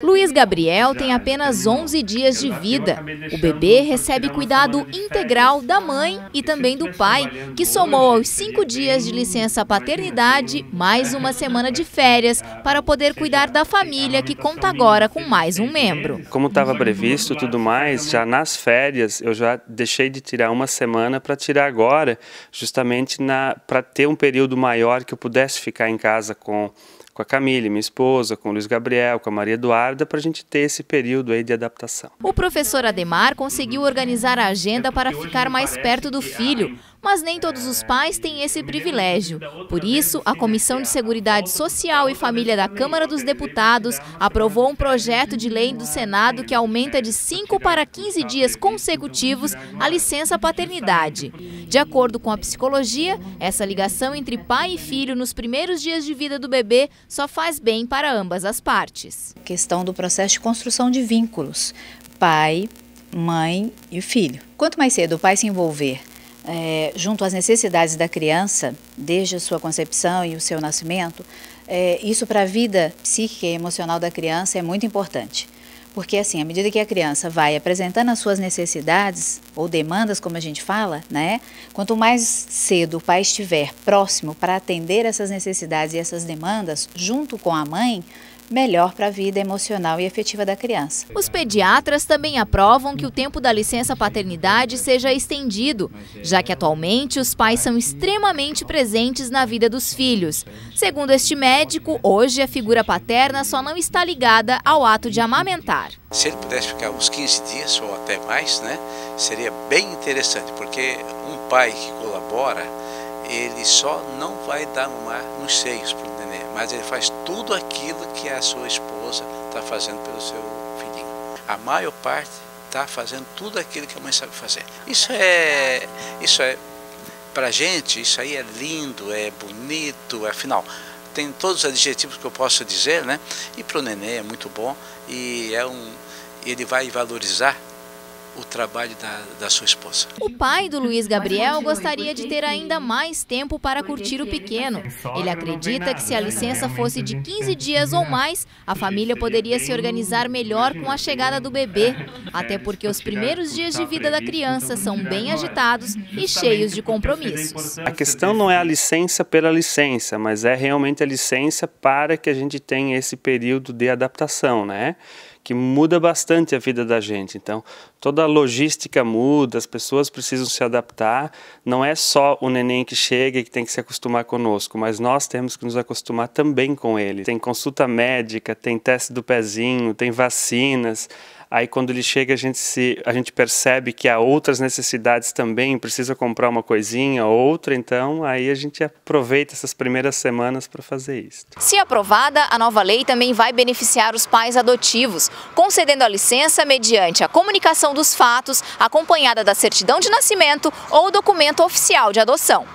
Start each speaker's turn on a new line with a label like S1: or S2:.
S1: Luiz Gabriel tem apenas 11 dias de vida. O bebê recebe cuidado integral da mãe e também do pai, que somou aos cinco dias de licença paternidade mais uma semana de férias para poder cuidar da família, que conta agora com mais um membro.
S2: Como estava previsto tudo mais, já nas férias eu já deixei de tirar uma semana para tirar agora, justamente para ter um período maior que eu pudesse ficar em casa com com a Camille, minha esposa, com o Luiz Gabriel, com a Maria Eduarda, para a gente ter esse período aí de adaptação.
S1: O professor Ademar conseguiu organizar a agenda para ficar mais perto do filho, mas nem todos os pais têm esse privilégio. Por isso, a Comissão de Seguridade Social e Família da Câmara dos Deputados aprovou um projeto de lei do Senado que aumenta de 5 para 15 dias consecutivos a licença paternidade. De acordo com a psicologia, essa ligação entre pai e filho nos primeiros dias de vida do bebê só faz bem para ambas as partes.
S3: A do processo de construção de vínculos, pai, mãe e filho. Quanto mais cedo o pai se envolver é, junto às necessidades da criança, desde a sua concepção e o seu nascimento, é, isso para a vida psíquica e emocional da criança é muito importante. Porque assim, à medida que a criança vai apresentando as suas necessidades ou demandas, como a gente fala, né? Quanto mais cedo o pai estiver próximo para atender essas necessidades e essas demandas junto com a mãe, melhor para a vida emocional e efetiva da criança.
S1: Os pediatras também aprovam que o tempo da licença paternidade seja estendido, já que atualmente os pais são extremamente presentes na vida dos filhos. Segundo este médico, hoje a figura paterna só não está ligada ao ato de amamentar.
S4: Se ele pudesse ficar uns 15 dias ou até mais, né, seria bem interessante, porque um pai que colabora, ele só não vai dar mar nos seios para o neném, mas ele faz tudo aquilo que a sua esposa está fazendo pelo seu filhinho. A maior parte está fazendo tudo aquilo que a mãe sabe fazer. Isso é, isso é, para gente, isso aí é lindo, é bonito, afinal, tem todos os adjetivos que eu posso dizer, né? E para o neném é muito bom e é um, ele vai valorizar o trabalho da, da sua esposa.
S1: O pai do Luiz Gabriel gostaria de ter ainda mais tempo para curtir o pequeno. Ele acredita que se a licença fosse de 15 dias ou mais, a família poderia se organizar melhor com a chegada do bebê, até porque os primeiros dias de vida da criança são bem agitados e cheios de compromissos.
S2: A questão não é a licença pela licença, mas é realmente a licença para que a gente tenha esse período de adaptação, né? Que muda bastante a vida da gente. Então, toda a logística muda, as pessoas precisam se adaptar. Não é só o neném que chega e que tem que se acostumar conosco, mas nós temos que nos acostumar também com ele. Tem consulta médica, tem teste do pezinho, tem vacinas. Aí quando ele chega a gente se a gente percebe que há outras necessidades também, precisa comprar uma coisinha, outra, então aí a gente aproveita essas primeiras semanas para fazer isso.
S1: Se aprovada, a nova lei também vai beneficiar os pais adotivos, concedendo a licença mediante a comunicação dos fatos, acompanhada da certidão de nascimento ou documento oficial de adoção.